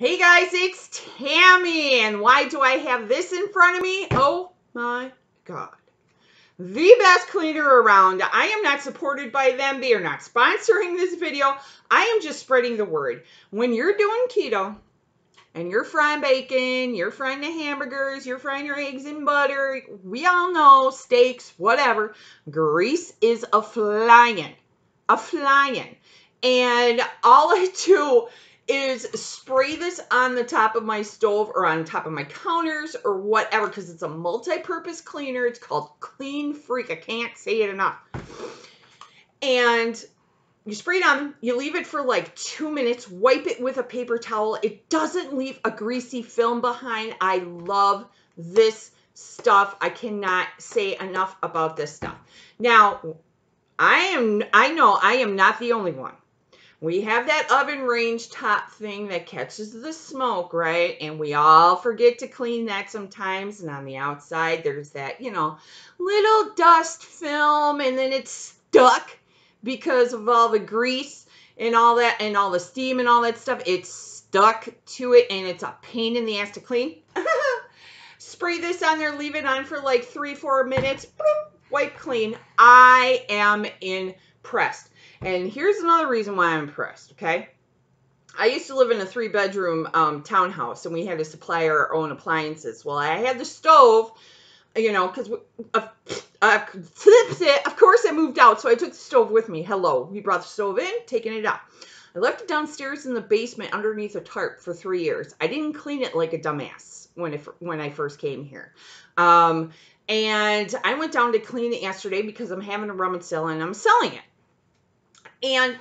Hey guys, it's Tammi, and why do I have this in front of me? Oh my God. The best cleaner around. I am not supported by them. They are not sponsoring this video. I am just spreading the word. When you're doing keto and you're frying bacon, you're frying the hamburgers, you're frying your eggs in butter, we all know steaks, whatever, grease is a flying, a flying. And all I do is spray this on the top of my stove or on top of my counters or whatever because it's a multi-purpose cleaner. It's called Clean Freak. I can't say it enough. And you spray it on, you leave it for like two minutes, wipe it with a paper towel. It doesn't leave a greasy film behind. I love this stuff. I cannot say enough about this stuff. Now, I am I know I am not the only one we have that oven range top thing that catches the smoke, right? And we all forget to clean that sometimes. And on the outside, there's that, you know, little dust film, and then it's stuck because of all the grease and all that, and all the steam and all that stuff. It's stuck to it, and it's a pain in the ass to clean. Spray this on there, leave it on for like three, four minutes, boop, wipe clean. I am impressed. And here's another reason why I'm impressed, okay? I used to live in a three bedroom um, townhouse and we had to supply our own appliances. Well, I had the stove, you know, because uh, uh, of course I moved out, so I took the stove with me. Hello, we brought the stove in, taking it out. I left it downstairs in the basement underneath a tarp for three years. I didn't clean it like a dumbass when it, when I first came here. Um, and I went down to clean it yesterday because I'm having a rummage sale and I'm selling it. And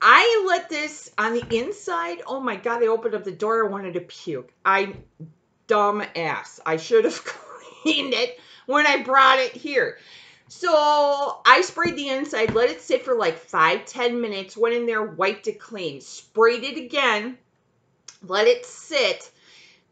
I let this on the inside. Oh my God, I opened up the door. I wanted to puke. I, dumb ass. I should have cleaned it when I brought it here. So I sprayed the inside, let it sit for like five, ten minutes, went in there, wiped it clean, sprayed it again, let it sit.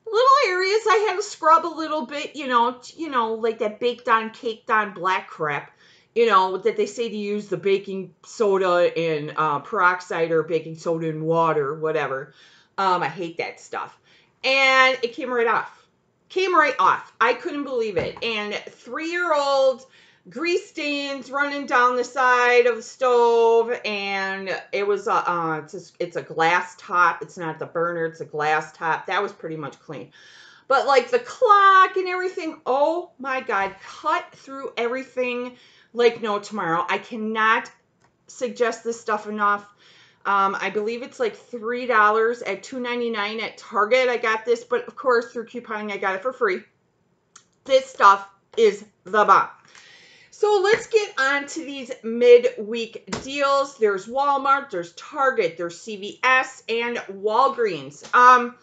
Little areas I had to scrub a little bit, you know, you know, like that baked on, caked on black crap you know, that they say to use the baking soda and uh, peroxide or baking soda and water, whatever. Um, I hate that stuff. And it came right off. Came right off. I couldn't believe it. And three year old grease stains running down the side of the stove and it was a uh, it's, a, it's a glass top it's not the burner it's a glass top that was pretty much clean but like the clock and everything oh my god cut through everything like no tomorrow. I cannot suggest this stuff enough. Um, I believe it's like three dollars at two ninety nine at Target. I got this, but of course through couponing I got it for free. This stuff is the bomb. So let's get on to these midweek deals. There's Walmart, there's Target, there's CVS, and Walgreens. Um,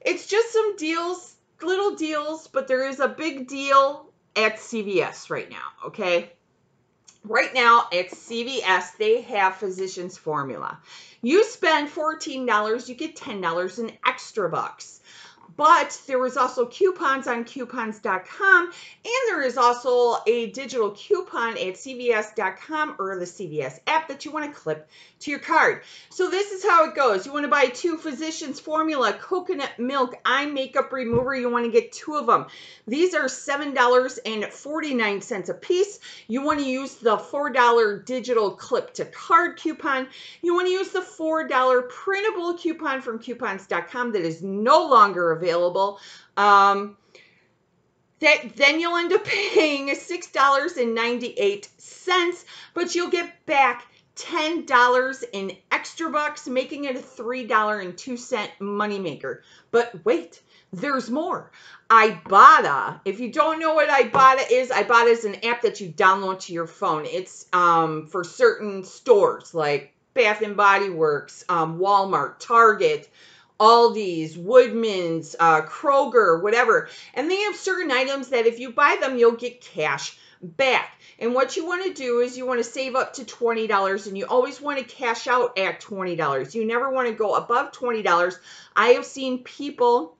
it's just some deals, little deals, but there is a big deal at CVS right now. Okay, Right now at CVS, they have Physicians Formula. You spend $14, you get $10 in extra bucks. But there is also coupons on coupons.com, and there is also a digital coupon at cvs.com or the CVS app that you want to clip to your card. So this is how it goes. You want to buy two Physicians Formula Coconut Milk Eye Makeup Remover. You want to get two of them. These are $7.49 a piece. You want to use the $4 digital clip to card coupon. You want to use the $4 printable coupon from coupons.com that is no longer available available. Um, that then you'll end up paying $6.98, but you'll get back $10 in extra bucks, making it a $3.02 moneymaker. But wait, there's more. Ibotta. If you don't know what Ibotta is, Ibotta is an app that you download to your phone. It's um, for certain stores like Bath and Body Works, um, Walmart, Target, Aldi's, Woodman's, uh, Kroger, whatever. And they have certain items that if you buy them, you'll get cash back. And what you want to do is you want to save up to $20 and you always want to cash out at $20. You never want to go above $20. I have seen people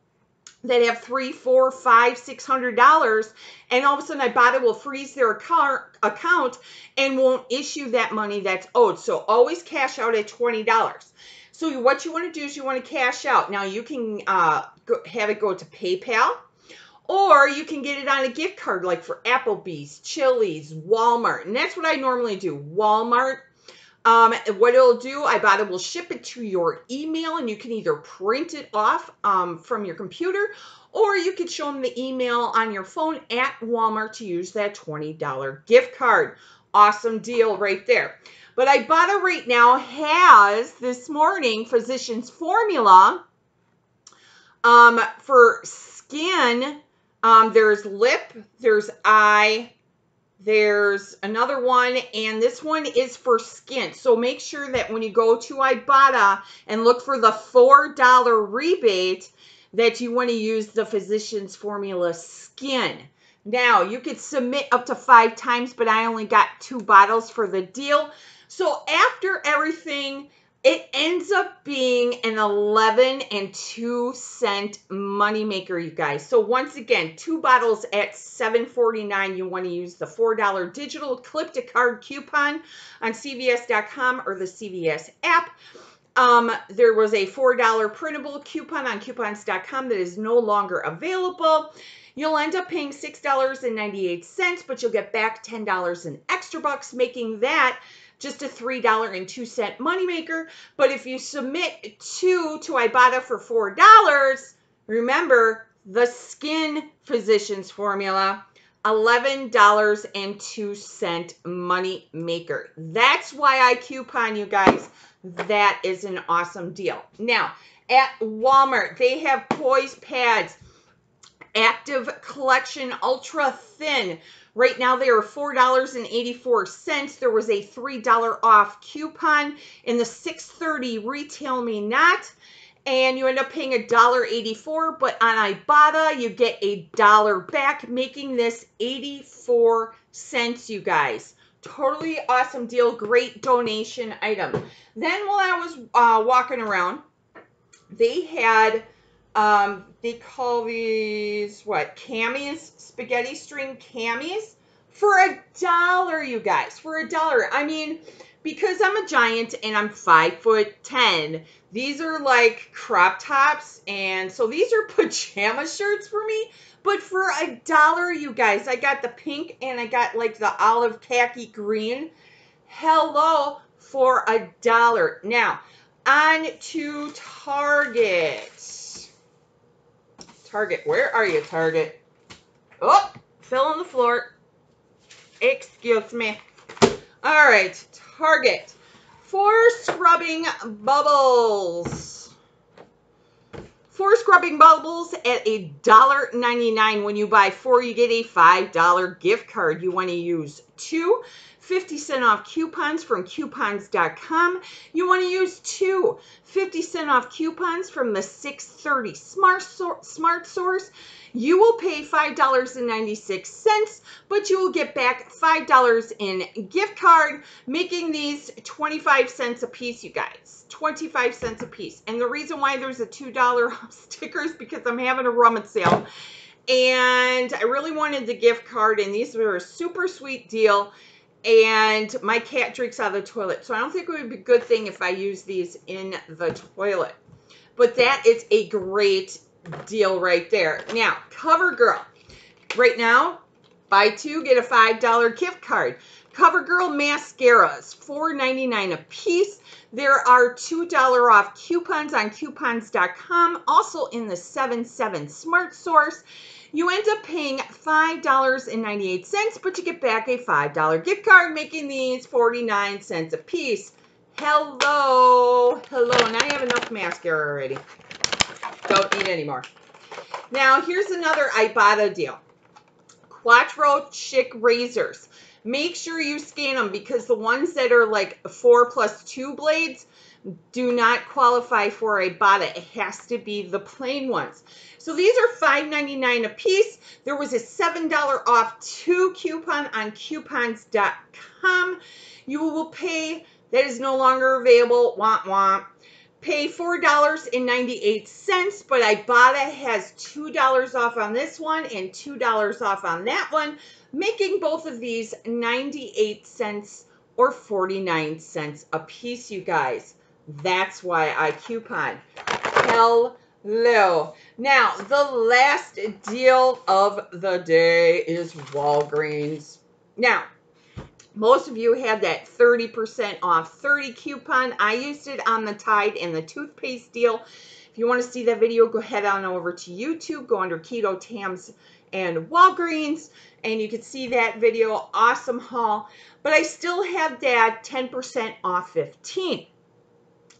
that have three, four, five, six hundred dollars, and all of a sudden Ibotta will freeze their account and won't issue that money that's owed. So always cash out at twenty dollars. So what you want to do is you want to cash out. Now you can uh, go, have it go to PayPal or you can get it on a gift card like for Applebee's, Chili's, Walmart. And that's what I normally do. Walmart. Um, what it'll do, Ibotta will ship it to your email and you can either print it off um, from your computer or you could show them the email on your phone at Walmart to use that $20 gift card. Awesome deal right there. But Ibotta right now has this morning Physicians Formula um, for skin um, there's lip, there's eye, there's another one, and this one is for skin. So make sure that when you go to Ibotta and look for the $4 rebate, that you want to use the Physicians Formula Skin. Now, you could submit up to five times, but I only got two bottles for the deal. So after everything it ends up being an 11 and 2 cent moneymaker, you guys. So once again, two bottles at 7.49. You want to use the $4 digital clip to card coupon on CVS.com or the CVS app. Um, there was a $4 printable coupon on coupons.com that is no longer available. You'll end up paying $6.98, but you'll get back $10 in extra bucks, making that just a $3.02 moneymaker. But if you submit two to Ibotta for $4, remember the skin physicians formula, $11.02 money maker. That's why I coupon you guys. That is an awesome deal. Now, at Walmart, they have poise pads, active collection, ultra thin Right now they are $4.84. There was a $3 off coupon in the 630 Retail Me Not. And you end up paying $1.84, but on Ibotta, you get a dollar back, making this 84 cents, you guys. Totally awesome deal. Great donation item. Then while I was uh, walking around, they had um, they call these, what, camis, spaghetti string camis for a dollar, you guys, for a dollar. I mean, because I'm a giant and I'm five foot ten, these are like crop tops. And so these are pajama shirts for me. But for a dollar, you guys, I got the pink and I got like the olive khaki green. Hello, for a dollar. Now, on to Target. Target, where are you, Target? Oh, fell on the floor. Excuse me. All right, Target. Four scrubbing bubbles. Four scrubbing bubbles at a dollar ninety-nine. When you buy four, you get a $5 gift card. You want to use two 50 cent off coupons from coupons.com. You want to use two 50 cent off coupons from the 630 Smart, Smart Source. You will pay $5.96, but you will get back $5 in gift card, making these 25 cents a piece, you guys. 25 cents a piece. And the reason why there's a $2 sticker is because I'm having a rummage sale. And I really wanted the gift card, and these were a super sweet deal and my cat drinks out of the toilet. So I don't think it would be a good thing if I use these in the toilet. But that is a great deal right there. Now, CoverGirl. Right now, buy two, get a $5 gift card. CoverGirl mascaras, $4.99 a piece. There are $2 off coupons on coupons.com, also in the 77 Smart Source. You end up paying $5.98, but you get back a $5 gift card, making these 49 cents a piece. Hello, hello, and I have enough mascara already. Don't need any more. Now, here's another Ibotta deal. Quattro Schick Razors. Make sure you scan them because the ones that are like four plus two blades do not qualify for a Ibotta. It has to be the plain ones. So these are $5.99 a piece. There was a $7 off two coupon on coupons.com. You will pay, that is no longer available, womp womp. Pay $4.98, but I bought Ibotta has $2 off on this one and $2 off on that one, making both of these 98 cents or 49 cents a piece, you guys. That's why I coupon. Hello. Now, the last deal of the day is Walgreens. Now, most of you have that 30% off 30 coupon. I used it on the Tide and the toothpaste deal. If you want to see that video, go head on over to YouTube, go under Keto Tamz and Walgreens, and you can see that video. Awesome haul. But I still have that 10% off 15.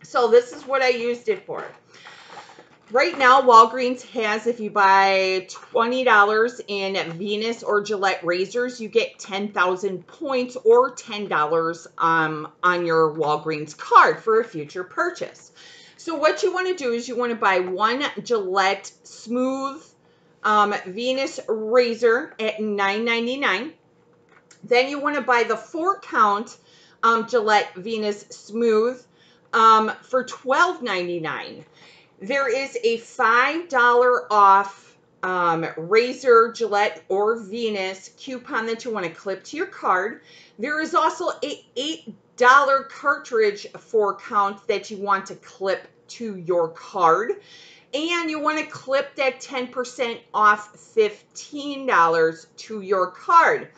So this is what I used it for. Right now, Walgreens has, if you buy $20 in Venus or Gillette razors, you get 10,000 points or $10 um, on your Walgreens card for a future purchase. So what you want to do is you want to buy one Gillette Smooth um, Venus razor at $9.99. Then you want to buy the four count um, Gillette Venus Smooth um, for $12.99. There is a $5 off um, razor, Gillette, or Venus coupon that you want to clip to your card. There is also a $8 cartridge four count that you want to clip to your card. And you want to clip that 10% off $15 to your card.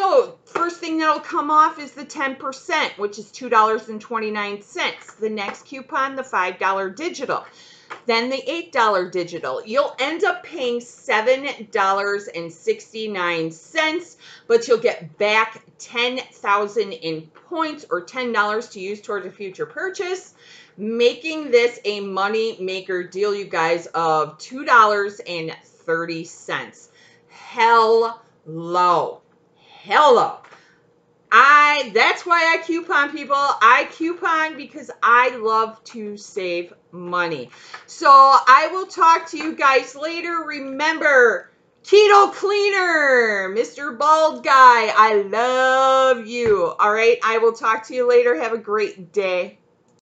So first thing that'll come off is the 10%, which is $2.29. The next coupon, the $5 digital. Then the $8 digital. You'll end up paying $7.69, but you'll get back 10,000 in points or $10 to use towards a future purchase, making this a money maker deal, you guys, of $2.30. Hell low hello. I that's why I coupon people. I coupon because I love to save money. So I will talk to you guys later. Remember, Keto Cleaner, Mr. Bald Guy, I love you. All right, I will talk to you later. Have a great day.